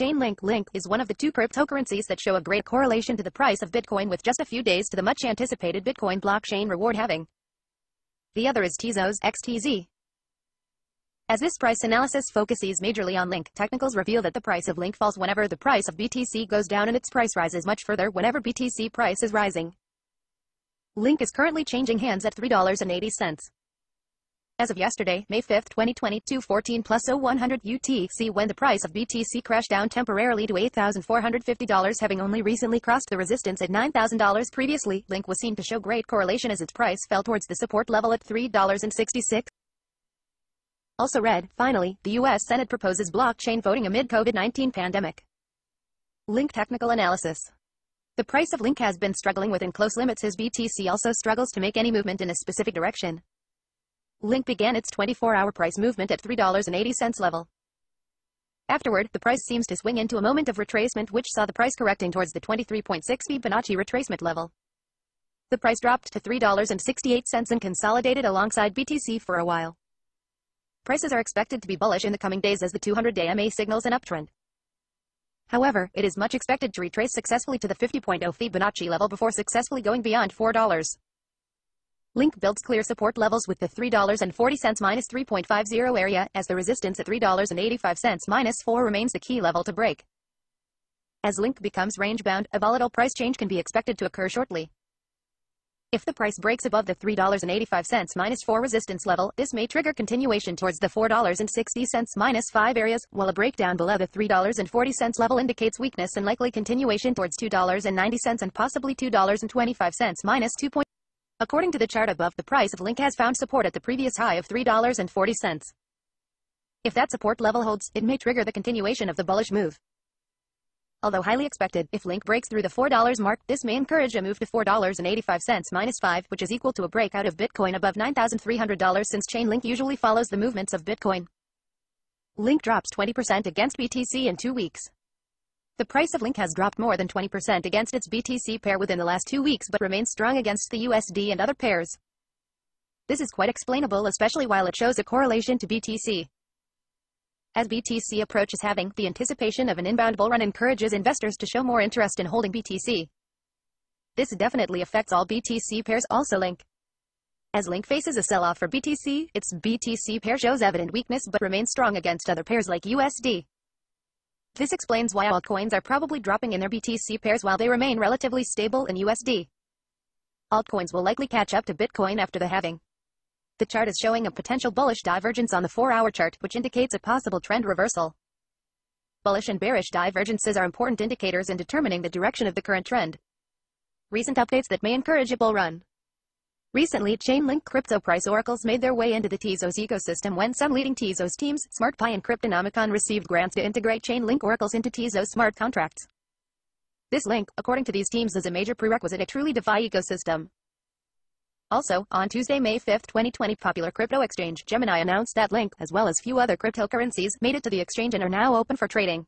Chainlink Link is one of the two cryptocurrencies that show a great correlation to the price of Bitcoin with just a few days to the much anticipated Bitcoin blockchain reward halving. The other is Tezos XTZ. As this price analysis focuses majorly on Link, technicals reveal that the price of Link falls whenever the price of BTC goes down and its price rises much further whenever BTC price is rising. Link is currently changing hands at $3.80. As of yesterday, May 5, 2020, 214 plus 0100 UTC when the price of BTC crashed down temporarily to $8,450 having only recently crossed the resistance at $9,000 previously, Link was seen to show great correlation as its price fell towards the support level at $3.66. Also read, finally, the U.S. Senate proposes blockchain voting amid COVID-19 pandemic. Link technical analysis. The price of Link has been struggling within close limits as BTC also struggles to make any movement in a specific direction. Link began its 24-hour price movement at $3.80 level. Afterward, the price seems to swing into a moment of retracement which saw the price correcting towards the 23.6 Fibonacci retracement level. The price dropped to $3.68 and consolidated alongside BTC for a while. Prices are expected to be bullish in the coming days as the 200-day MA signals an uptrend. However, it is much expected to retrace successfully to the 50.0 Fibonacci level before successfully going beyond $4. Link builds clear support levels with the $3.40 minus 3.50 area as the resistance at $3.85 minus 4 remains the key level to break. As Link becomes range-bound, a volatile price change can be expected to occur shortly. If the price breaks above the $3.85 minus 4 resistance level, this may trigger continuation towards the $4.60 minus 5 areas, while a breakdown below the $3.40 level indicates weakness and likely continuation towards $2.90 and possibly $2.25 minus 2. According to the chart above, the price of Link has found support at the previous high of $3.40. If that support level holds, it may trigger the continuation of the bullish move. Although highly expected, if Link breaks through the $4 mark, this may encourage a move to $4.85 minus 5, which is equal to a breakout of Bitcoin above $9,300 since Chainlink usually follows the movements of Bitcoin. Link drops 20% against BTC in two weeks. The price of Link has dropped more than 20% against its BTC pair within the last two weeks but remains strong against the USD and other pairs. This is quite explainable especially while it shows a correlation to BTC. As BTC approaches halving, the anticipation of an inbound bull run encourages investors to show more interest in holding BTC. This definitely affects all BTC pairs also Link. As Link faces a sell-off for BTC, its BTC pair shows evident weakness but remains strong against other pairs like USD. This explains why altcoins are probably dropping in their BTC pairs while they remain relatively stable in USD. Altcoins will likely catch up to Bitcoin after the halving. The chart is showing a potential bullish divergence on the 4-hour chart, which indicates a possible trend reversal. Bullish and bearish divergences are important indicators in determining the direction of the current trend. Recent updates that may encourage a bull run. Recently, Chainlink crypto price oracles made their way into the Tezos ecosystem when some leading Tezos teams, SmartPy and Cryptonomicon received grants to integrate Chainlink oracles into Tezos smart contracts. This link, according to these teams, is a major prerequisite a truly DeFi ecosystem. Also, on Tuesday, May 5, 2020, popular crypto exchange Gemini announced that Link, as well as few other cryptocurrencies, made it to the exchange and are now open for trading.